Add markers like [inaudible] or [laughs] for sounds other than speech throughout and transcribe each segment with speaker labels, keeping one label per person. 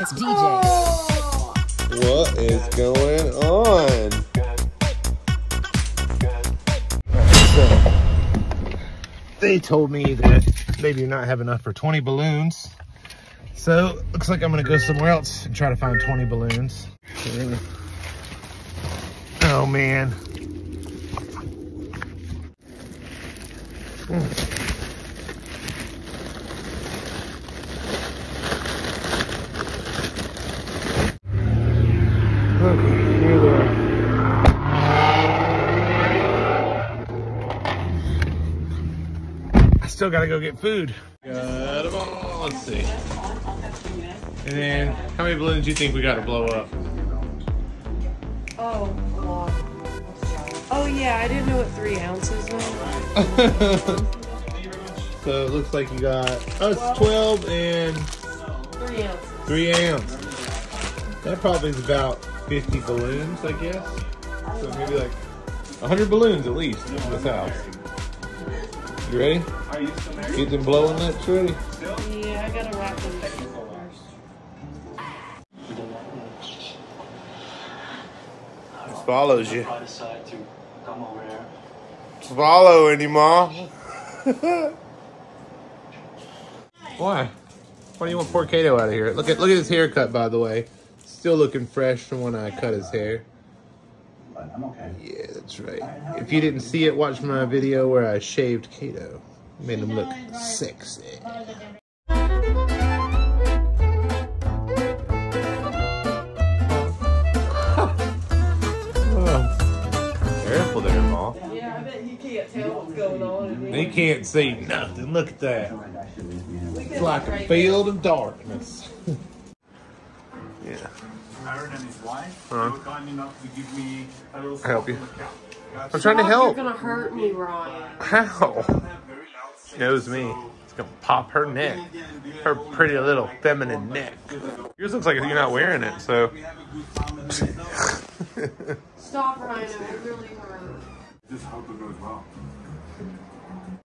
Speaker 1: It's DJ. Oh.
Speaker 2: What is going on? So, they told me that they do not have enough for 20 balloons. So, looks like I'm gonna go somewhere else and try to find 20 balloons. Oh man. Okay, I still gotta go get food. Got them all. Let's see. And then, how many balloons do you think we gotta blow up?
Speaker 3: Oh, a lot. Oh yeah, I didn't know what three ounces was. [laughs]
Speaker 2: so it looks like you got oh, us 12 and
Speaker 3: Three ounces.
Speaker 2: 3 ounce. That probably is about 50 balloons, I guess. So maybe like 100 balloons at least in this house. You ready? Get them blowing that ready?
Speaker 3: Yeah, I gotta wrap them first.
Speaker 2: follows you.
Speaker 4: I decide to come over here.
Speaker 2: Following [laughs] you, Ma. Why? Why do you want poor Kato out of here? Look at look at his haircut, by the way. Still looking fresh from when I cut his hair.
Speaker 4: But I'm okay.
Speaker 2: Yeah, that's right. If you didn't see it, watch my video where I shaved Kato. Made him look sexy. [laughs] Oh. Careful there, Ma.
Speaker 3: Yeah, I bet you can't tell what's going on.
Speaker 2: He can't see nothing. Look at that. It's like a field of darkness. Yeah.
Speaker 5: Aaron and his wife
Speaker 2: Huh?
Speaker 5: were kind enough to give me a little
Speaker 2: I help you.
Speaker 5: spot on the couch.
Speaker 2: I'm trying to help.
Speaker 3: You're gonna hurt me, Ryan.
Speaker 2: How?
Speaker 5: Very loud
Speaker 2: She knows me. It's gonna pop her neck. Her pretty little feminine neck. Yours looks like you're not wearing it, so.
Speaker 5: We have a good time and then [laughs]
Speaker 3: Stop, Ryan. It would really hurt.
Speaker 5: just hope it goes well.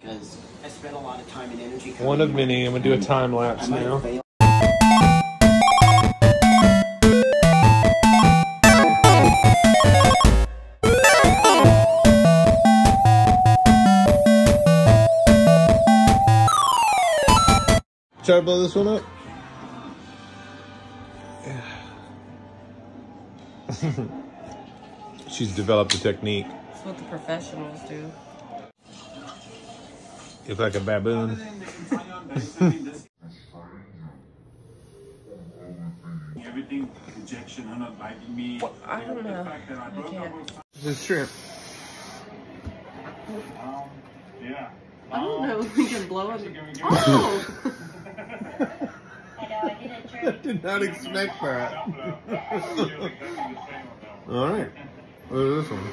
Speaker 6: because I spent a lot of time and energy.
Speaker 2: One of many. I'm gonna do a time lapse now. Try to blow this one up. [laughs] She's developed a technique.
Speaker 3: That's what the professionals do.
Speaker 2: You look like a baboon.
Speaker 5: Everything, rejection, her not liking me.
Speaker 3: I don't know.
Speaker 5: fact I
Speaker 3: I can't.
Speaker 2: This shrimp.
Speaker 5: um, yeah.
Speaker 3: I don't know if we can blow it.
Speaker 5: Can we give
Speaker 3: Oh! [laughs]
Speaker 2: I did not expect that. All right. What is this one?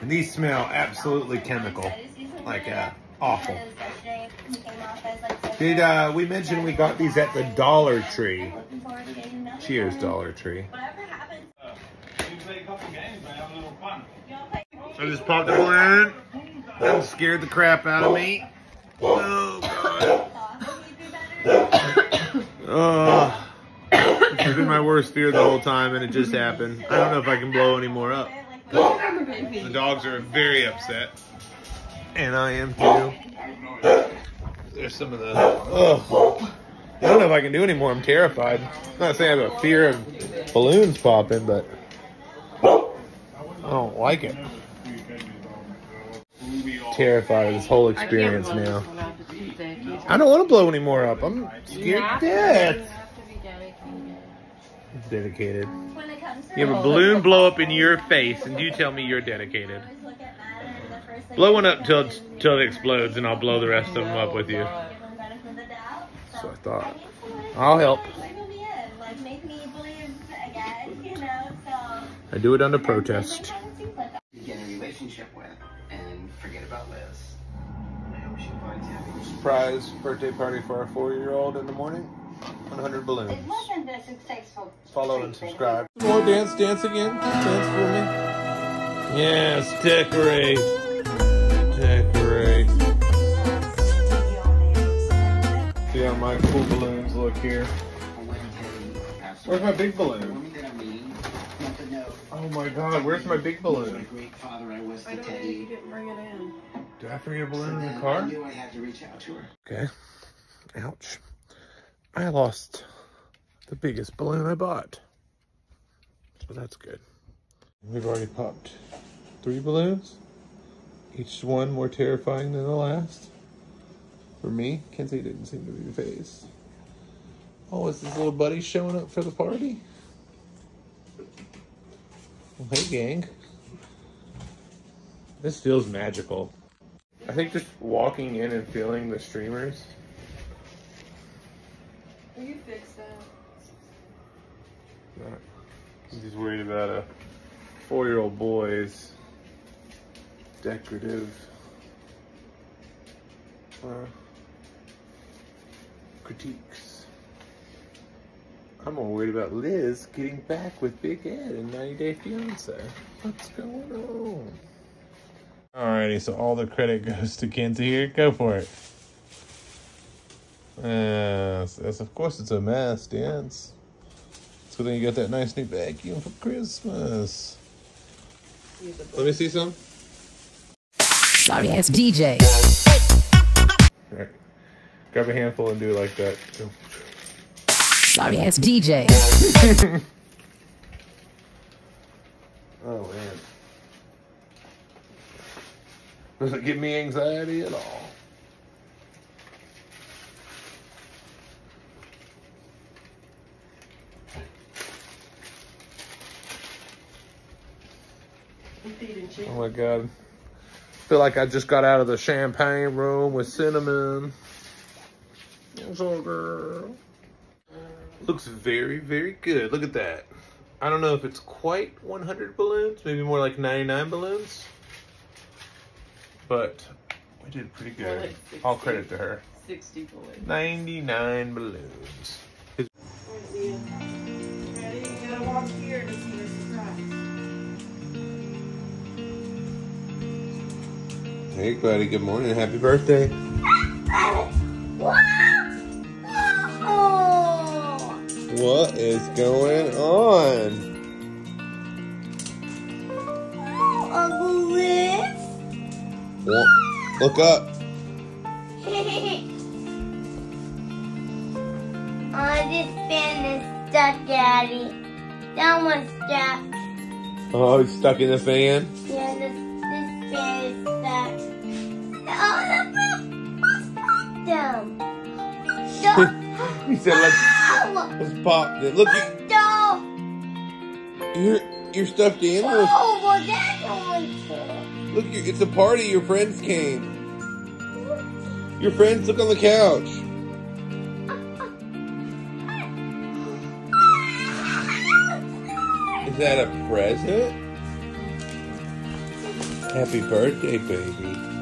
Speaker 2: And these smell absolutely chemical. Like, uh, awful. Did, uh, we mention we got these at the Dollar Tree? Cheers, Dollar Tree.
Speaker 5: We play a couple games and have a little fun.
Speaker 2: I just popped a balloon. That scared the crap out of me. Oh, God. Oh, [coughs] this has been my worst fear the whole time, and it just happened. I don't know if I can blow any more up. The dogs are very upset, and I am too. There's some of the. Oh, I don't know if I can do any more. I'm terrified. I'm not saying I have a fear of balloons popping, but I don't like it. Terrified of this whole experience now. I don't want to blow any more up. I'm scared to death. Dedicated. You have a balloon blow up in your face, and you tell me you're dedicated. Blow one up till till it explodes, and I'll blow the rest of them up with you. That's what I thought. I'll help. I do it under protest.
Speaker 6: Get a relationship with and forget about Liz. I hope she finds happiness.
Speaker 2: Surprise birthday party for our four-year-old in the morning. 100 balloons. Follow and subscribe. More dance, dance again. Dance for me. Yes, decorate. Decorate. See how my cool balloons look here.
Speaker 6: I went and
Speaker 2: Where's my big balloon?
Speaker 6: Woman that I'm meeting, want to know
Speaker 2: Oh my god, where's my big
Speaker 6: what a
Speaker 2: balloon?
Speaker 6: great father I was
Speaker 3: I
Speaker 6: to
Speaker 3: don't know. You
Speaker 6: Teddy.
Speaker 3: didn't bring it in.
Speaker 2: Did I forget a
Speaker 6: So
Speaker 2: balloon in
Speaker 6: then
Speaker 2: the
Speaker 6: I
Speaker 2: car?
Speaker 6: knew I had to reach out to her.
Speaker 2: Okay. Ouch. I lost the biggest balloon I bought. So that's good. We've already popped three balloons. Each one more terrifying than the last. For me, Kenzie didn't seem to be phased. Oh, is this little buddy showing up for the party? Well, hey, gang. This feels magical. I think just walking in and feeling the streamers.
Speaker 3: You fix that?
Speaker 2: I'm just worried about a four-year-old boy's decorative uh, critiques. I'm more worried about Liz getting back with Big Ed and 90 Day Fiance. What's going on? Alrighty, so all the credit goes to Kenzie here. Go for it. Yes, yes, of course it's a mess, dance. So then you got that nice new vacuum for Christmas. Let me see some.
Speaker 1: Sorry it's DJ.
Speaker 2: Alright. Grab a handful and do it like that. Go.
Speaker 1: Sorry it's DJ. [laughs]
Speaker 2: Oh man. Does it give me anxiety at all? Oh my god. Feel like I just got out of the champagne room with cinnamon. Girl. Looks very, very good. Look at that. I don't know if it's quite 100 balloons, maybe more like 99 balloons. But we did pretty good.
Speaker 3: like
Speaker 2: All credit to her.
Speaker 3: 60 balloons.
Speaker 2: 99 balloons.
Speaker 3: Ready? You gotta walk here
Speaker 2: Hey, buddy. Good morning. Happy birthday. What is going on?
Speaker 7: Uncle Liz?
Speaker 2: Look up.
Speaker 7: oh, this fan is stuck, Daddy. That one's stuck.
Speaker 2: Oh, he's stuck in the fan.
Speaker 7: Yeah, this, this fan is stuck. Oh, let's pop them.
Speaker 2: He said, "Let's let's pop it." Look, you- you're stuffed animals.
Speaker 7: Oh, well, that's only
Speaker 2: Look, it's a party. Your friends came. Your friends look on the couch. Is that a present? Happy birthday, baby.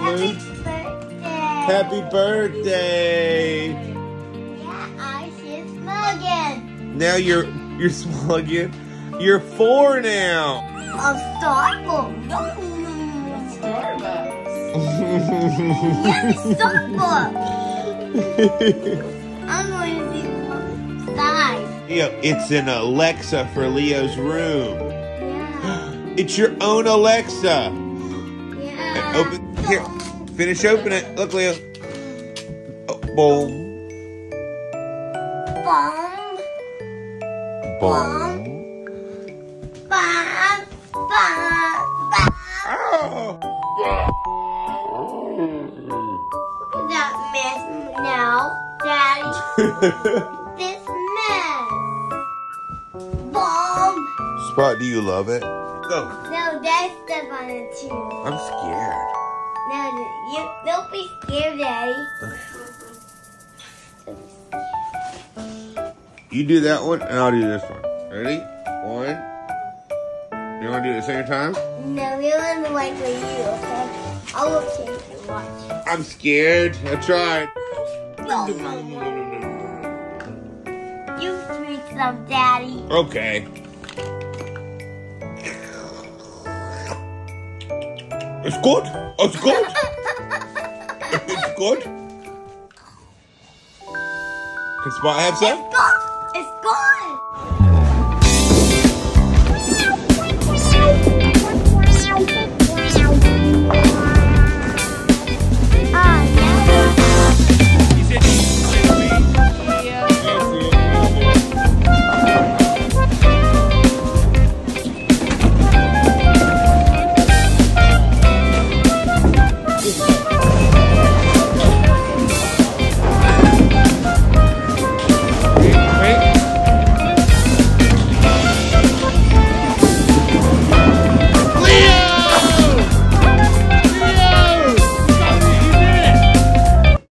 Speaker 7: Happy birthday.
Speaker 2: Happy birthday.
Speaker 7: Yeah, I see smuggin.
Speaker 2: Now you're you're small again. You're four now.
Speaker 7: A Starbucks.
Speaker 3: Starbucks.
Speaker 7: Yeah, Starbucks. I'm going to see size.
Speaker 2: Leo, it's an Alexa for Leo's room.
Speaker 7: Yeah. [gasps]
Speaker 2: It's your own Alexa.
Speaker 7: Yeah.
Speaker 2: Open here. Finish open it. Look, Leo. Oh, boom.
Speaker 7: Boom.
Speaker 2: Boom.
Speaker 7: Boom. Bomb.
Speaker 2: Oh.
Speaker 7: That mess now, Daddy. This mess. Bomb.
Speaker 2: Spot, do you love it? Go.
Speaker 7: No, Dad step on it too.
Speaker 2: I'm scared.
Speaker 7: No, you don't be scared, Daddy.
Speaker 2: You do that one, and I'll do this one. Ready? One. You want to do it at the same time?
Speaker 7: No, we want to like with you, okay? I will change your watch.
Speaker 2: I'm scared. I tried.
Speaker 7: You sweet stuff, Daddy.
Speaker 2: Okay. Oh, it's good. It's good. it's good. Can Spot have some?
Speaker 7: It's good. It's gone.